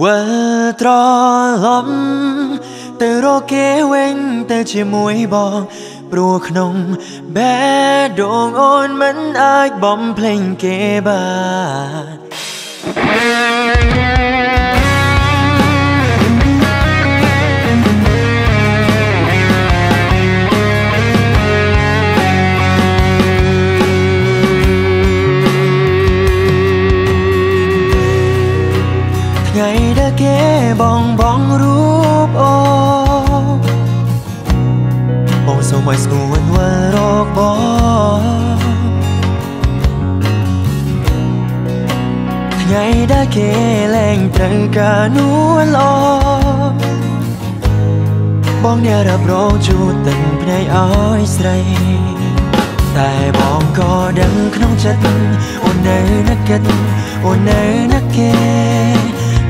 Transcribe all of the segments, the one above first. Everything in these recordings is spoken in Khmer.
វិលត្រឡប់ទៅរកគេវិញទៅជាមួយបងព្រោះក្នុងបេះដូងអូនមិនអាចបំភ្លេងគេបាន ថ្ងៃដែលគេបងបងរូបអូបងសូមឲ្យស្ងួនវល់រកបងថ្ងៃដែលគេលែងត្រូវការនួនល្អបងអ្នករាប់រងជួទឹកភ្នែកឲ្យស្រី តែបងក៏ដឹងក្នុងចិត្តអូននៅនឹកគិតអូននៅនឹកគេ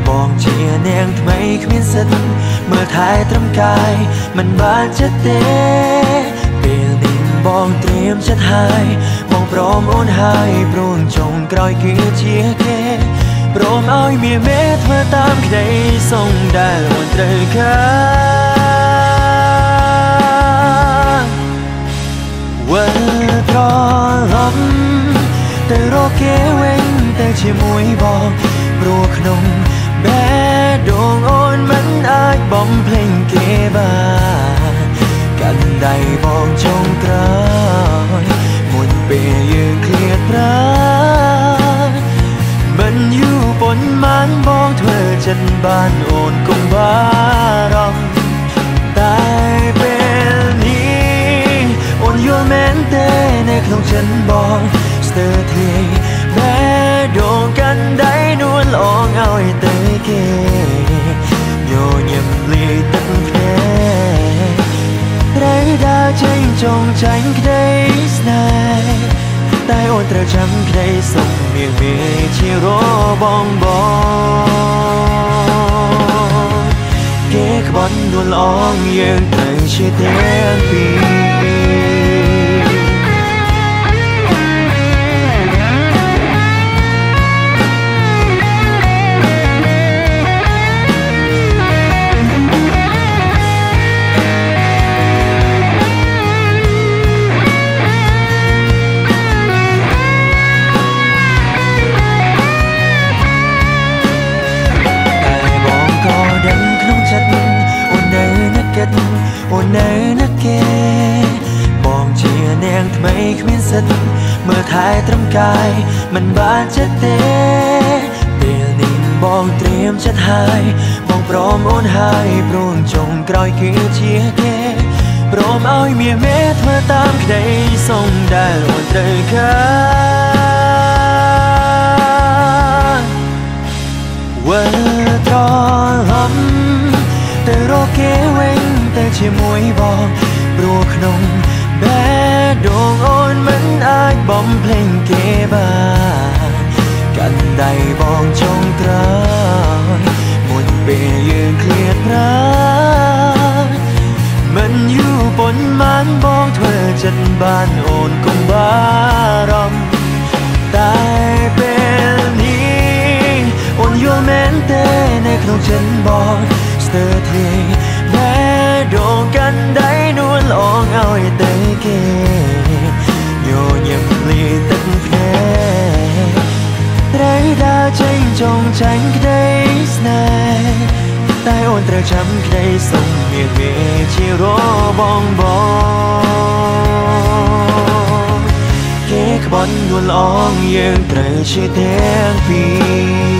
បងជានាងថ្មីគ្មានសិទ្ធមើលថែត្រឹមកាយមិនបានចិត្តទេពេលនេះបងត្រៀមចិត្តហើយបងព្រមអូនហើយព្រោះចុងក្រោយគឺជាគេព្រមឲ្យមានមេធ្វើតាមក្តីសុំដែលអូនត្រូវការវិលត្រឡប់ទៅរកគេវិញទៅជាមួយបងព្រោះក្នុង បេះដូងអូនមិនអាចបំភ្លេងគេបានកាន់ដៃបងចុងក្រោយមុនពេលយើងឃ្លាតប្រាមិនយូរប៉ុន្មានបងធ្វើចិត្តបានអូនកុំបារម្ភតែពេលនេះអូនយល់មែនទេនៅក្នុងចិត្តបងស្ទើរធ្លាយបេះដូងកាន់ដៃនួនល្អងឲ្យទៅ គេញញឹមលាយទឹកភ្នែកត្រូវដើរចេញចងចាញ់ក្តីស្នេហ៍តែអូនត្រូវចាំក្តីសុំមៀងមេជារបងបងគេក្បត់នួនល្អងយើងត្រូវជាទាំងពីរ ននៅនឹកគេបងជានាងថ្មីគ្មានសិទ្ធមើលថែត្រឹមកាយមិនបានចិត្តទេពេលនេះបងត្រៀមចិត្តហើយបងព្រមអូនហើយព្រមចុងក្រោយគឺជាគេព្រមឲ្យមានមេធ្វើតាមក្តីសុំដែលអូនត្រូវការវិ ជាមួយបងព្រោះក្នុងបេះដូងអូនមិនអាចបំភ្លេងគេបានកាន់ដៃបងចុងក្រោយមុនពេលយើងឃ្លាតប្រាមិនយូរប៉ុន្មានបងធ្វើចិត្តបានអូនកុំបារម្ភតែពេលនេះអូនយល់មែនទេនៅក្នុងចិត្តបងស្ទើរធ្លាយ យទៅគេញញឹមលាទឹកភ្នែកត្រូវដើរចេញចងចាញ់ក្តីស្នេហ៍តែអូនត្រូវចាំក្តីសុំមានវាជារបងបងគេក្បត់នួនល្អងយើងត្រូវជាទាំងពីរ